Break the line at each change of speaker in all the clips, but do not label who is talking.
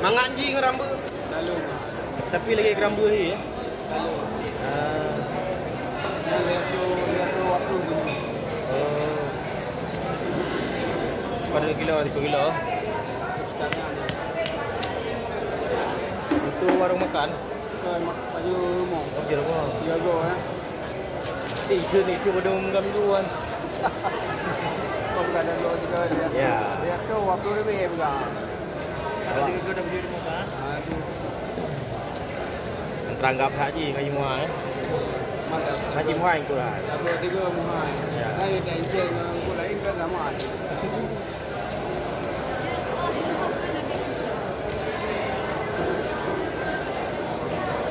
Mangat ji ngeramba.
Lalu.
Tapi lagi keramba ni ya.
Lalu.
Ah.
Lihat tu, tu waktu tu.
Oh. Pada kilo, tiga kilo.
Ada.
Untuk warung makan.
Kau mak baju rumah.
Okey rumah.
Jaga eh.
Eh, itu ni itu pada menggam duluan.
Kau bukan ada lo juga dia.
Ya.
Lihat tu waktu lebih bukan.
Teranggap haji haji muai. Eh.
Mata.
Haji muai itu lah.
Dua tiga muhai.
Ya.
Lain tension dengan lain kan sama.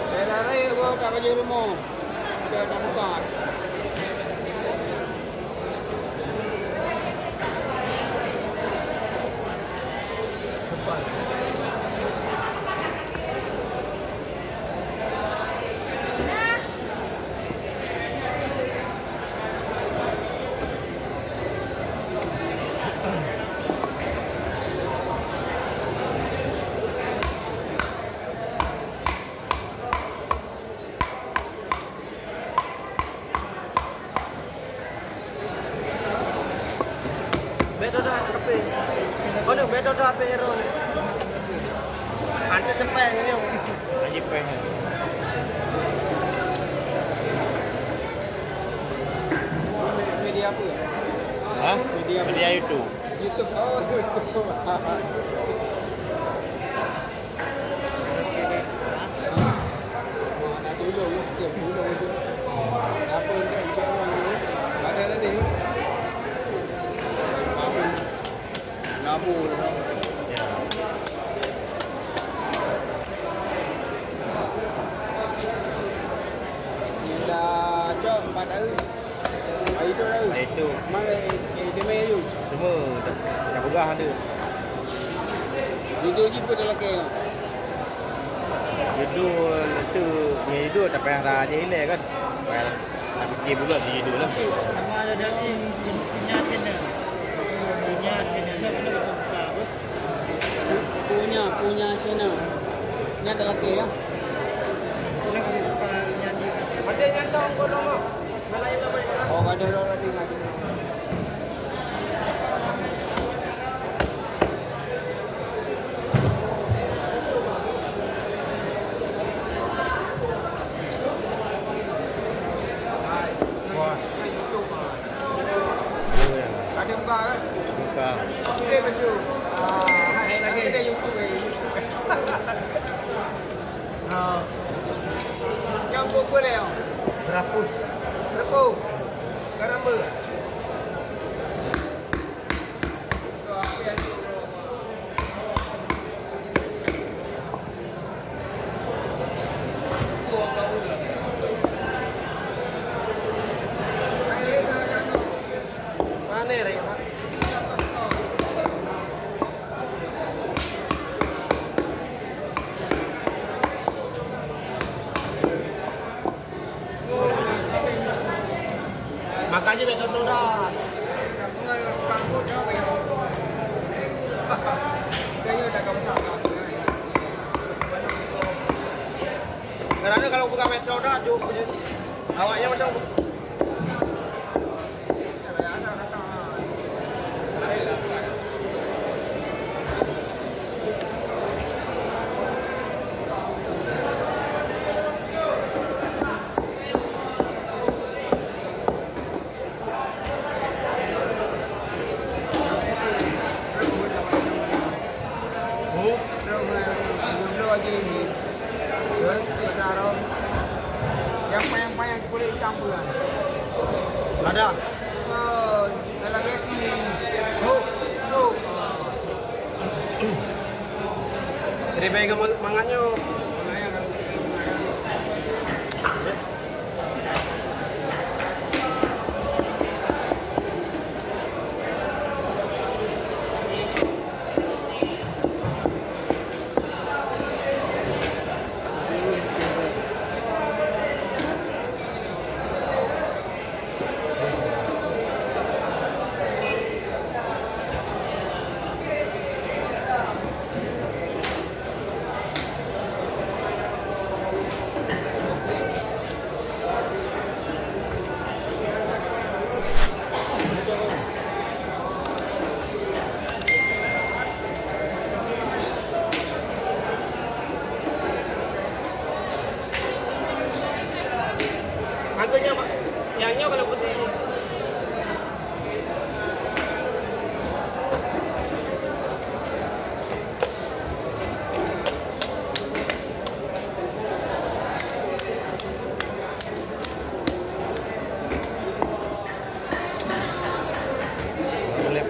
Eh, lari gua tak baju rumah. Dia tak buka.
Ni beto dah apa hero ni? Ante tepeng ni.
Haji peh.
Media apa?
Ha?
Media?
Media YouTube.
YouTube. Oh, YouTube. Nak dulu, mesti dulu itu. Apa yang kita cakap orang ni? Ada tadi. Apa? Labu.
Ya.
Dah empat tahun. Hari tu tahu.
Itu
Mana itu main tu.
semua dah dah begah ada.
Itu lagi pun dah lelaki.
Judul itu ni itu tak payah dah je hilang kan. Payah nak fikir pula di judul lah.
Nama ada dari punya kena. Punya kena. Saya?
Punya, punya channel. Ni ada lelaki ya.
Ada nyantong kau nama.
Yang buku dia.
berapus.
Berapa? Karamba.
Mana Makanya betul tu dah. Kerana kalau buka metro dah, jauh punya. Awaknya macam ada.
Dalam resi.
Oh,
Tu.
io ve lo potevo.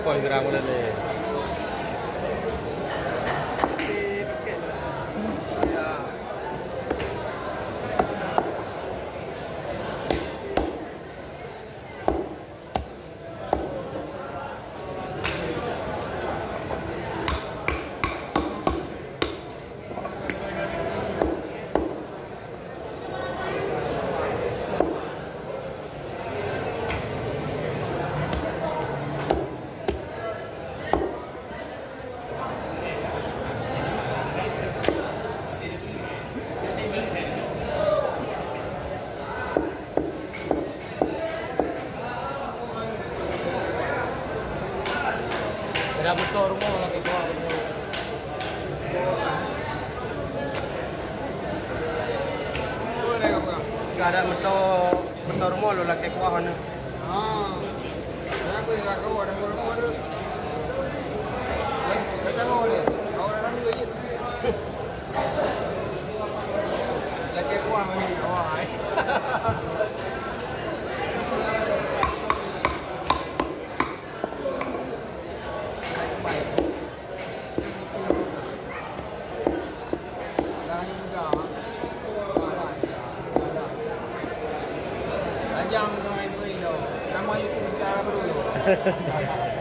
Poi Rumah kita.
Boleh apa?
Gak ada motor motor mall lah kayak kuah ni.
Ah. Aku ni kau ada orang ada. ハハハハ。